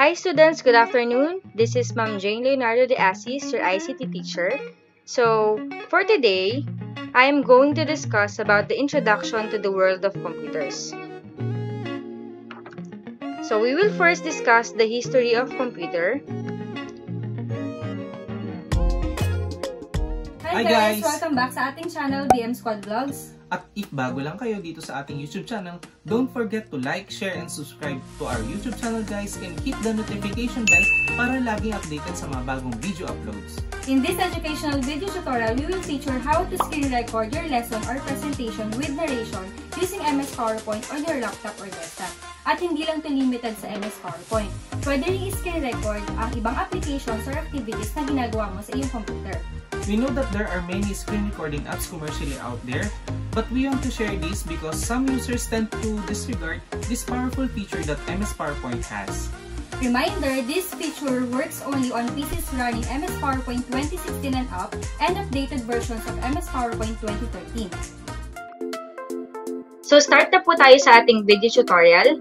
Hi students, good afternoon. This is Ma'am Jane Leonardo de Assis, your ICT teacher. So, for today, I am going to discuss about the introduction to the world of computers. So, we will first discuss the history of computer. Hi Hi, guys! guys! Welcome back sa ating channel, DM Squad Vlogs. At if bago lang kayo dito sa ating YouTube channel, don't forget to like, share, and subscribe to our YouTube channel guys and hit the notification bell para laging updated sa mga bagong video uploads. In this educational video tutorial, we will feature how to screen record your lesson or presentation with narration using MS PowerPoint on your laptop or desktop. At hindi lang to limited sa MS PowerPoint. Pwede rin i-screen record ang ibang applications or activities na ginagawa mo sa iyong computer. We know that there are many screen recording apps commercially out there, but we want to share this because some users tend to disregard this powerful feature that MS PowerPoint has. Reminder, this feature works only on PCs running MS PowerPoint 2016 and up and updated versions of MS PowerPoint 2013. So, start na po tayo sa ating video tutorial.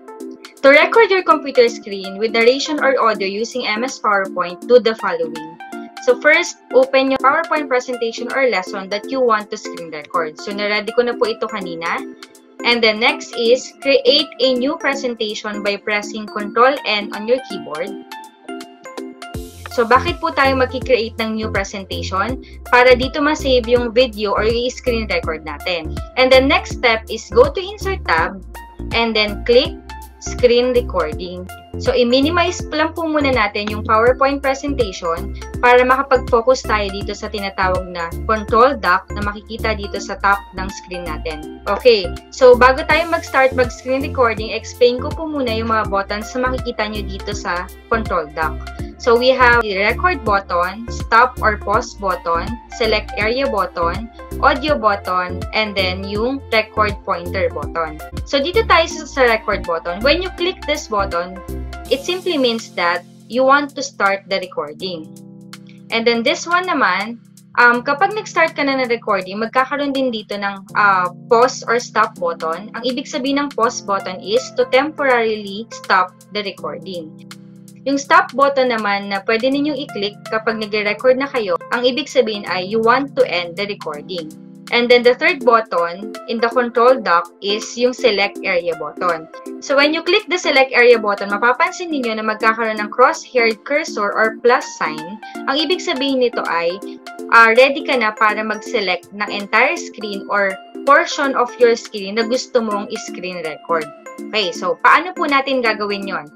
To record your computer screen with narration or audio using MS PowerPoint, do the following. So, first, open your PowerPoint presentation or lesson that you want to screen record. So, naready ko na po ito kanina. And then next is, create a new presentation by pressing Ctrl-N on your keyboard. So, bakit po tayo mag-create ng new presentation? Para dito ma-save yung video or yung screen record natin. And the next step is go to Insert tab and then click Screen Recording. So, i-minimize lang po muna natin yung PowerPoint presentation para makapag-focus tayo dito sa tinatawag na control dock na makikita dito sa top ng screen natin. Okay, so bago tayo mag-start mag-screen recording, explain ko po muna yung mga buttons na makikita nyo dito sa control dock. So, we have the record button, stop or pause button, select area button, audio button, and then yung record pointer button. So, dito tayo sa record button. When you click this button, it simply means that you want to start the recording. And then this one naman, um, kapag nag-start ka na ng recording, magkakaroon din dito ng uh, pause or stop button. Ang ibig sabihin ng pause button is to temporarily stop the recording. Yung stop button naman na pwede ninyong i-click kapag nag-record na kayo, ang ibig sabihin ay you want to end the recording. And then the third button in the control dock is yung select area button. So when you click the select area button, mapapansin niyo na magkakaroon ng cross-haired cursor or plus sign. Ang ibig sabihin nito ay uh, ready ka na para mag-select ng entire screen or portion of your screen na gusto mong i-screen record. Okay, so paano po natin gagawin yon?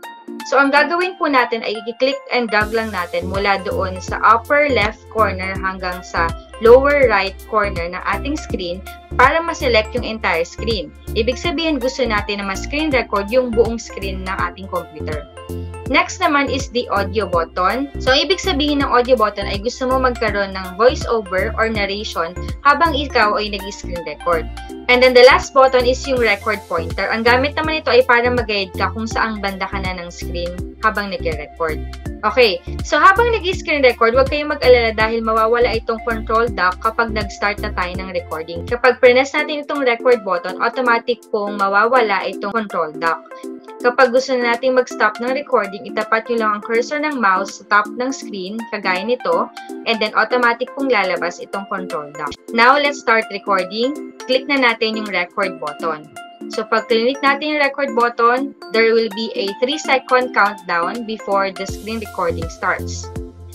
So, ang gagawin po natin ay i-click and drag lang natin mula doon sa upper left corner hanggang sa lower right corner ng ating screen para ma-select yung entire screen. Ibig sabihin, gusto natin na ma-screen record yung buong screen ng ating computer. Next naman is the audio button. So, ibig sabihin ng audio button ay gusto mo magkaroon ng voice-over or narration habang ikaw ay nag-screen record. And then the last button is yung record pointer. Ang gamit naman ito ay para mag-guide ka kung saang banda ka na ng screen habang nag-record. Okay, so habang nag-screen record, huwag kayong mag-alala dahil mawawala itong control dock kapag nag-start na tayo ng recording. Kapag press natin itong record button, automatic pong mawawala itong control dock. Kapag gusto na natin mag-stop ng recording, itapat nyo lang ang cursor ng mouse sa top ng screen, kagaya nito, and then automatic pong lalabas itong control dock. Now, let's start recording. Click na natin yung record button. So, pag click natin yung record button, there will be a 3-second countdown before the screen recording starts.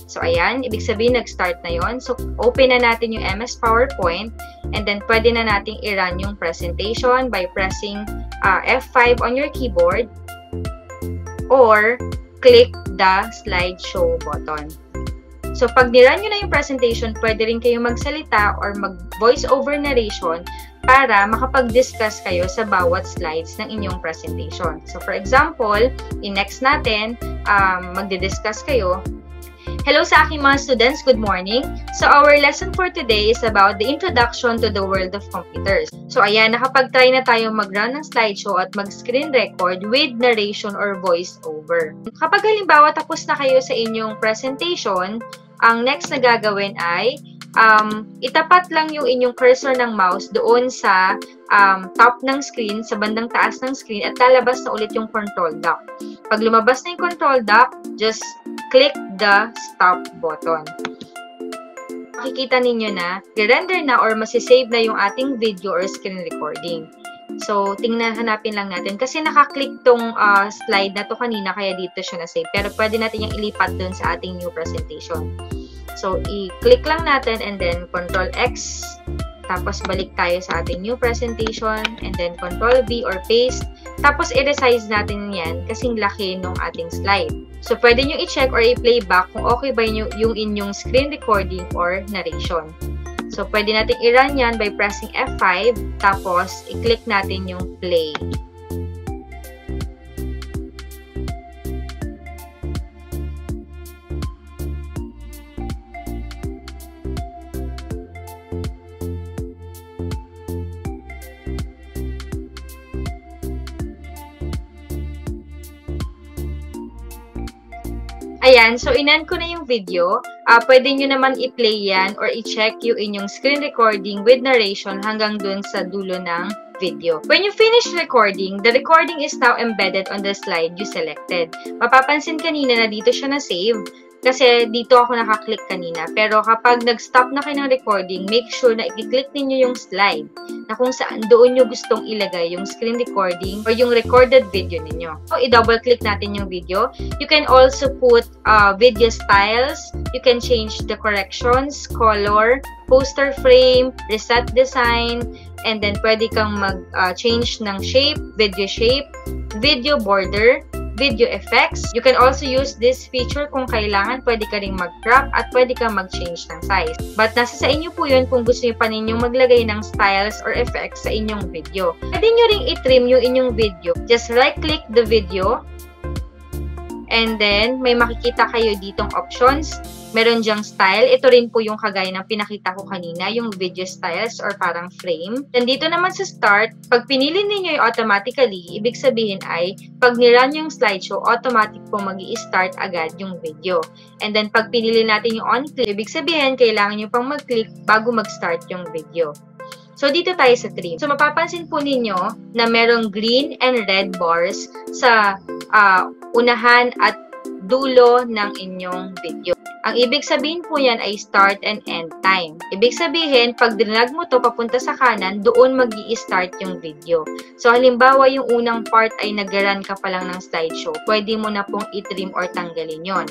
So, ayan, ibig sabihin nag-start na yon. So, open na natin yung MS PowerPoint and then pwede na nating i-run yung presentation by pressing uh, F5 on your keyboard or click the slideshow button. So, pag nirun nyo na yung presentation, pwede rin kayong magsalita or mag-voice over narration para makapag-discuss kayo sa bawat slides ng inyong presentation. So, for example, in-next natin, um, magdi-discuss kayo Hello sa aking mga students, good morning. So our lesson for today is about the introduction to the world of computers. So ayan, nakapag-try na tayo mag-run ng slideshow at mag-screen record with narration or voice over. Kapag halimbawa tapos na kayo sa inyong presentation, ang next na gagawin ay um, itapat lang yung inyong cursor ng mouse doon sa um, top ng screen, sa bandang taas ng screen, at lalabas na ulit yung control dock. Pag lumabas na yung control dock, just click the stop button. Makikita ninyo na, render na or masisave na yung ating video or screen recording. So, tingnan, hanapin lang natin. Kasi nakaklik tong uh, slide na to kanina, kaya dito siya na-save. Pero pwede natin yung ilipat dun sa ating new presentation. So, i-click lang natin and then Control X. Tapos, balik tayo sa ating new presentation. And then, Control V or paste. Tapos, i-resize natin yan kasing laki ng ating slide. So, pwede nyo i-check or i-play back kung okay ba yung inyong screen recording or narration. So, pwede natin i-run yan by pressing F5, tapos i-click natin yung play. Ayan, so inan ko na yung video. Uh, pwede nyo naman i-play yan or i-check yung inyong screen recording with narration hanggang dun sa dulo ng video. When you finish recording, the recording is now embedded on the slide you selected. Mapapansin kanina na dito siya na-save kasi dito ako nakaklik kanina. Pero kapag nag-stop na kayo ng recording, make sure na i-click ninyo yung slide na kung saan doon nyo gustong ilagay yung screen recording or yung recorded video ninyo. So, i-double click natin yung video. You can also put uh, video styles. You can change the corrections, color, poster frame, reset design, and then pwede kang mag-change uh, ng shape, video shape, video border, video effects. You can also use this feature kung kailangan. Pwede ka ring mag-crop at pwede kang mag-change ng size. But nasa sa inyo po yun kung gusto niyo pa ninyong maglagay ng styles or effects sa inyong video. Pwede nyo ring i-trim yung inyong video. Just right-click the video And then, may makikita kayo ditong options. Meron diyang style. Ito rin po yung kagaya ng pinakita ko kanina, yung video styles or parang frame. Then, dito naman sa start, pag pinili ninyo yung automatically, ibig sabihin ay, pag nirun yung slideshow, automatic po mag start agad yung video. And then, pag pinili natin yung on-click, ibig sabihin, kailangan nyo pang mag-click bago mag-start yung video. So, dito tayo sa trim. So, mapapansin po ninyo na merong green and red bars sa uh, unahan at dulo ng inyong video. Ang ibig sabihin po yan ay start and end time. Ibig sabihin, pag dinag mo to papunta sa kanan, doon mag start yung video. So, halimbawa yung unang part ay nag-run ka pa lang ng slideshow, pwede mo na pong i-trim or tanggalin yon.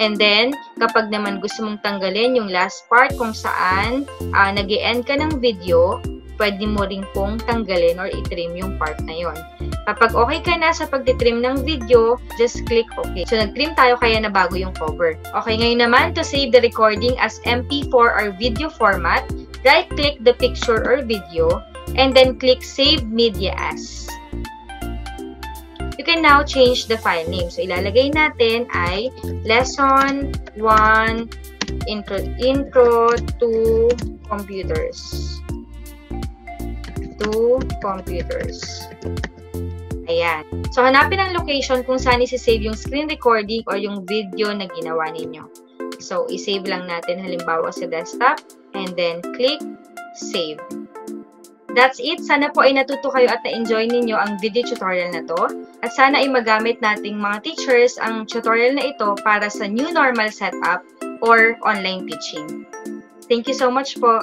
And then, kapag naman gusto mong tanggalin yung last part kung saan uh, ah, nag end ka ng video, pwede mo rin pong tanggalin or i-trim yung part na yon. Kapag okay ka na sa pag-trim ng video, just click OK. So, nag-trim tayo kaya na bago yung cover. Okay, ngayon naman, to save the recording as MP4 or video format, right-click the picture or video, and then click Save Media As. You can now change the file name. So, ilalagay natin ay Lesson 1 Intro, intro to Computers. To Computers. Ayan. So, hanapin ang location kung saan isi-save yung screen recording or yung video na ginawa ninyo. So, i-save lang natin halimbawa sa desktop and then click Save. That's it. Sana po ay natuto kayo at na-enjoy ninyo ang video tutorial na to. At sana ay magamit nating mga teachers ang tutorial na ito para sa new normal setup or online teaching. Thank you so much po.